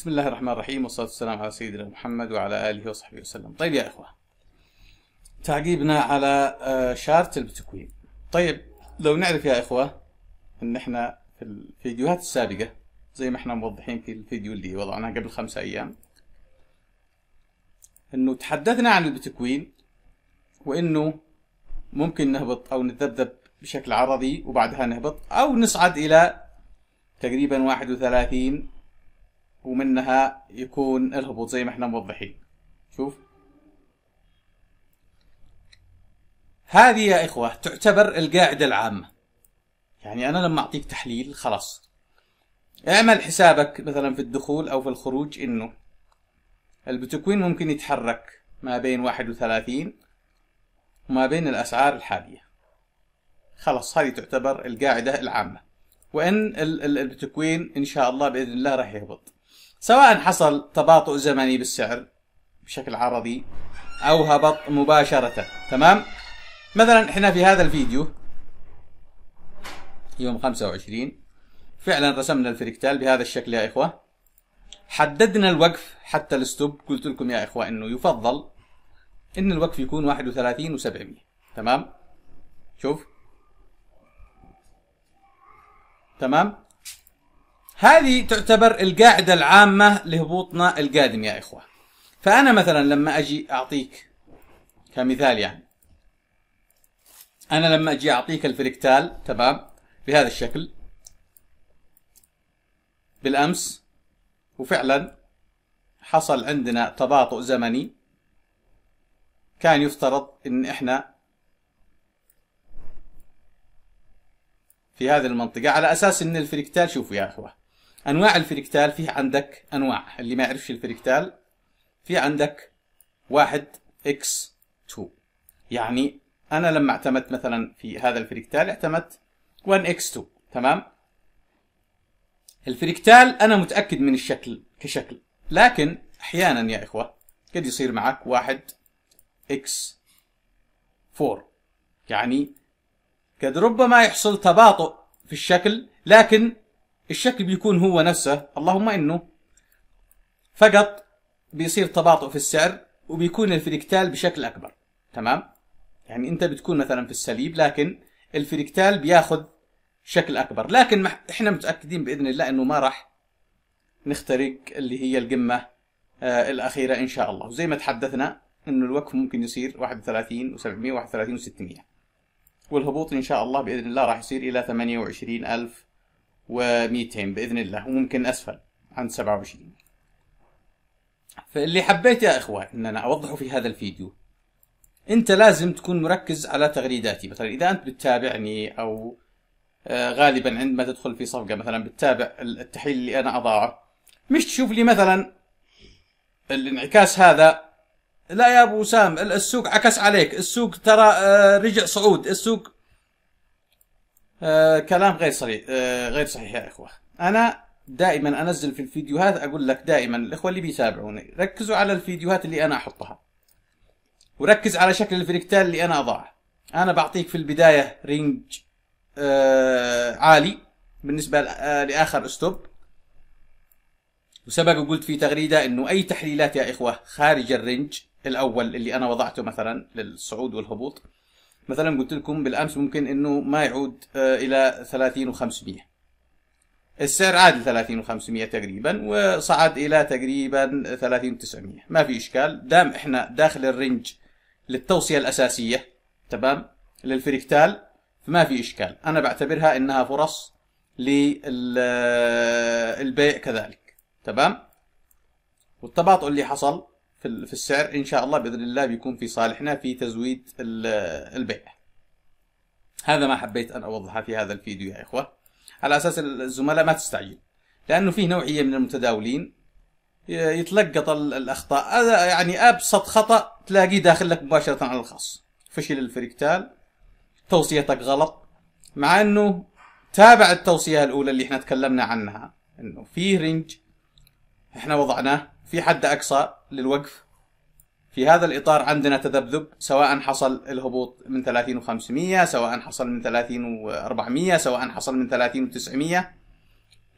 بسم الله الرحمن الرحيم والصلاة والسلام على سيدنا محمد وعلى آله وصحبه وسلم. طيب يا إخوة تعقيبنا على آه، شارت البتكوين. طيب لو نعرف يا إخوة أن إحنا في الفيديوهات السابقة زي ما إحنا موضحين في الفيديو اللي وضعناه قبل خمسة أيام أنه تحدثنا عن البتكوين وأنه ممكن نهبط أو نتذبذب بشكل عرضي وبعدها نهبط أو نصعد إلى تقريبا 31 ومنها يكون الهبوط زي ما إحنا موضحين. شوف. هذه يا إخوة تعتبر القاعدة العامة. يعني أنا لما أعطيك تحليل خلاص. اعمل حسابك مثلا في الدخول أو في الخروج إنه البتكوين ممكن يتحرك ما بين 31 وما بين الأسعار الحالية. خلاص هذه تعتبر القاعدة العامة. وإن البتكوين إن شاء الله بإذن الله راح يهبط. سواء حصل تباطؤ زمني بالسعر بشكل عرضي أو هبط مباشرة تمام؟ مثلا إحنا في هذا الفيديو يوم 25 فعلا رسمنا ال fractal بهذا الشكل يا إخوة. حددنا الوقف حتى ال stop. قلت لكم يا إخوة إنه يفضل إن الوقف يكون 31 و700 تمام؟ شوف. تمام؟ هذه تعتبر القاعدة العامة لهبوطنا القادم يا إخوة. فأنا مثلا لما أجي أعطيك كمثال يعني. أنا لما أجي أعطيك الفريكتال تمام؟ بهذا الشكل. بالأمس وفعلا حصل عندنا تباطؤ زمني. كان يفترض إن إحنا في هذه المنطقة على أساس إن ال fractal شوفوا يا إخوة. أنواع ال fractal فيه عندك أنواع. اللي ما يعرفش ال fractal في عندك واحد x 2 يعني أنا لما اعتمدت مثلا في هذا ال fractal اعتمدت 1 x 2 تمام؟ ال fractal أنا متأكد من الشكل كشكل. لكن أحيانا يا إخوة قد يصير معك واحد x 4 يعني قد ربما يحصل تباطؤ في الشكل لكن الشكل بيكون هو نفسه. اللهم إنه فقط بيصير تباطؤ في السعر وبيكون ال fractal بشكل أكبر. تمام؟ يعني أنت بتكون مثلا في السليب لكن الفريكتال بياخذ شكل أكبر. لكن إحنا متأكدين بإذن الله إنه ما راح نخترق اللي هي القمة آه الأخيرة إن شاء الله. وزي ما تحدثنا إنه الوقف ممكن يصير 31 و700 31 و600 والهبوط إن شاء الله بإذن الله راح يصير إلى 28200 بإذن الله وممكن أسفل عن 27 فاللي حبيت يا إخوان ان أنا أوضحه في هذا الفيديو أنت لازم تكون مركز على تغريداتي. مثلا إذا أنت بتتابعني أو غالبا عندما تدخل في صفقة مثلا بتتابع التحليل اللي أنا أضعه مش تشوف لي مثلا الانعكاس هذا لا يا أبو سام السوق عكس عليك السوق ترى رجع صعود السوق كلام غير صحيح غير صحيح يا إخوة. أنا دائما أنزل في الفيديوهات أقول لك دائما الإخوة اللي بيتابعوني ركزوا على الفيديوهات اللي أنا أحطها. وركز على شكل ال fractal اللي أنا أضعه. أنا بعطيك في البداية range عالي بالنسبة لآخر stop وسبق وقلت في تغريدة إنه أي تحليلات يا إخوة خارج ال range الأول اللي أنا وضعته مثلا للصعود والهبوط مثلا قلت لكم بالأمس ممكن إنه ما يعود إلى 30 و500 السعر عاد ل 30 و500 تقريبا وصعد إلى تقريبا 30 و900 ما في إشكال. دام إحنا داخل ال range للتوصية الأساسية تمام لل fractal فما في إشكال. أنا بعتبرها إنها فرص للبيع كذلك تمام؟ والتباطؤ اللي حصل في في السعر إن شاء الله بإذن الله بيكون في صالحنا في تزويد البيع. هذا ما حبيت أن أوضحه في هذا الفيديو يا إخوة. على أساس الزملاء ما تستعجل. لأنه في نوعية من المتداولين. يتلقط الأخطاء. هذا يعني أبسط خطأ تلاقيه داخل لك مباشرة على الخاص. فشل ال fractal. توصيتك غلط. مع إنه تابع التوصية الأولى اللي إحنا تكلمنا عنها. إنه في range. إحنا وضعناه. في حد أقصى للوقف؟ في هذا الإطار عندنا تذبذب سواء حصل الهبوط من 30 و500 سواء حصل من 30 و400 سواء حصل من 30 و900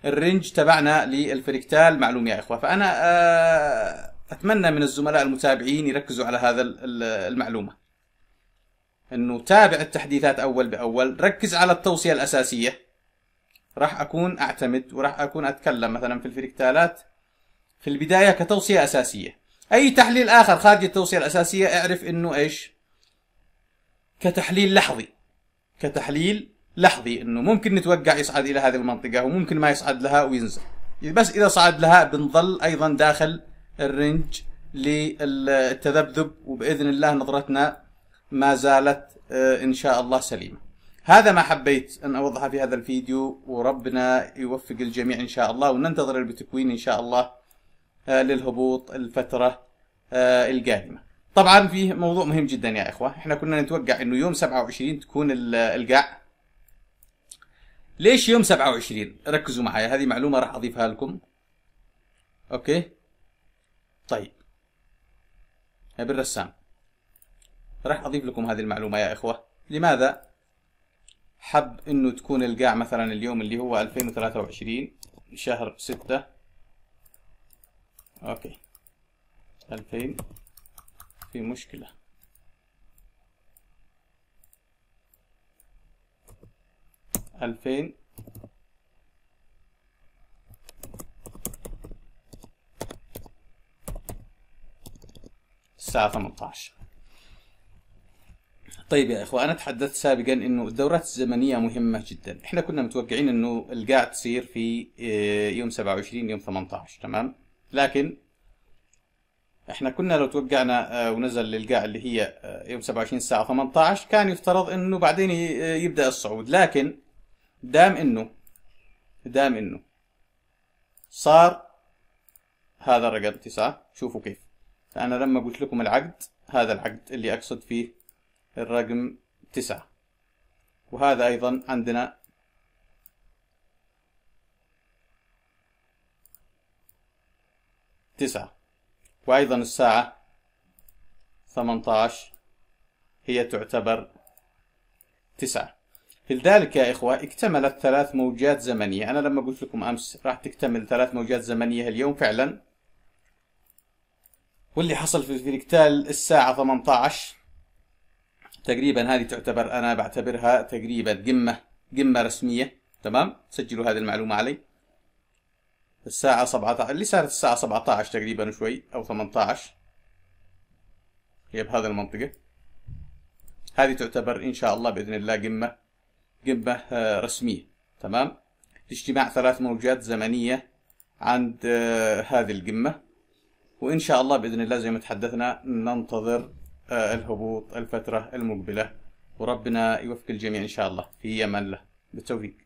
ال range تبعنا لل fractal معلوم يا إخوة. فأنا آه، أتمنى من الزملاء المتابعين يركزوا على هذا المعلومة. إنه تابع التحديثات أول بأول ركز على التوصية الأساسية. راح أكون أعتمد وراح أكون أتكلم مثلا في الفريكتالات. في البداية كتوصية أساسية. أي تحليل آخر خارج التوصية الأساسية اعرف إنه إيش؟ كتحليل لحظي. كتحليل لحظي إنه ممكن نتوقع يصعد إلى هذه المنطقة وممكن ما يصعد لها وينزل. بس إذا صعد لها بنظل أيضا داخل الرنج للتذبذب وبإذن الله نظرتنا ما زالت آه، إن شاء الله سليمة. هذا ما حبيت أن أوضحه في هذا الفيديو وربنا يوفق الجميع إن شاء الله وننتظر البتكوين إن شاء الله. للهبوط الفترة آه، القادمة. طبعا فيه موضوع مهم جدا يا إخوة، إحنا كنا نتوقع إنه يوم 27 تكون القاع. ليش يوم 27 ركزوا معي هذه معلومة راح أضيفها لكم. أوكي؟ طيب. ابن رسام راح أضيف لكم هذه المعلومة يا إخوة. لماذا؟ حب إنه تكون القاع مثلا اليوم اللي هو 2023 شهر 6 أوكي. 2000 في مشكلة. ألفين الساعة 18 طيب يا إخوة أنا تحدثت سابقا إنه الدورات الزمنية مهمة جدا. إحنا كنا متوقعين إنه القاع تصير في آه، يوم 27 يوم 18 تمام؟ لكن إحنا كنا لو توقعنا آه، ونزل للقاع اللي هي آه، يوم 27 الساعة 18 كان يفترض إنه بعدين يبدأ الصعود. لكن دام إنه دام إنه صار هذا الرقم تسعة شوفوا كيف. فأنا لما قلت لكم العقد هذا العقد اللي أقصد فيه الرقم تسعة. وهذا أيضا عندنا تسعة. وأيضا الساعة ثمانية عشر. هي تعتبر تسعة. لذلك يا إخوة اكتملت ثلاث موجات زمنية. أنا لما قلت لكم أمس راح تكتمل ثلاث موجات زمنية اليوم فعلا. واللي حصل في الفريكتال الساعة 18 تقريبا هذه تعتبر أنا بعتبرها تقريبا قمة قمة رسمية. تمام؟ سجلوا هذه المعلومة علي. الساعة 17 اللي صارت الساعة 17 تقريبا شوي أو 18 هي بهذه المنطقة. هذه تعتبر إن شاء الله بإذن الله قمة قمة آه، رسمية. تمام؟ اجتماع ثلاث موجات زمنية عند آه، هذه القمة. وإن شاء الله بإذن الله زي ما تحدثنا ننتظر آه، الهبوط الفترة المقبلة. وربنا يوفق الجميع إن شاء الله. في أمان الله. بالتوفيق.